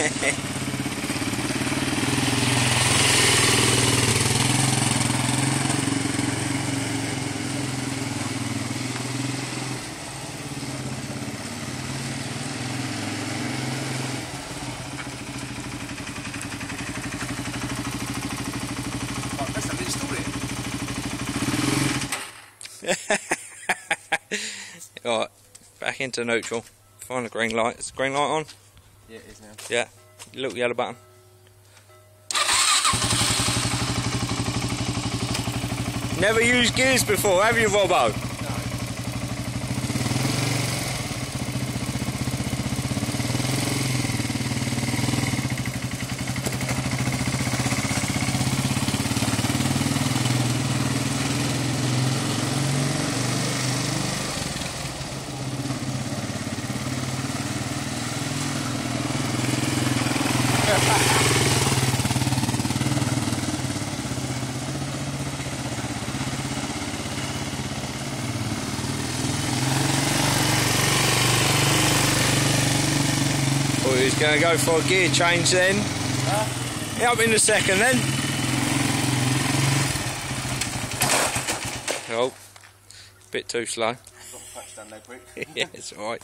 Alright, back into neutral. Find the green light. Is the green light on? Yeah, it is now. Yeah. Little yellow button. Never used gears before, have you, Robbo? Well, he's going to go for a gear change then. Yeah, up in a second then. Oh, bit too slow. Got the touch down there quick. yeah, it's alright.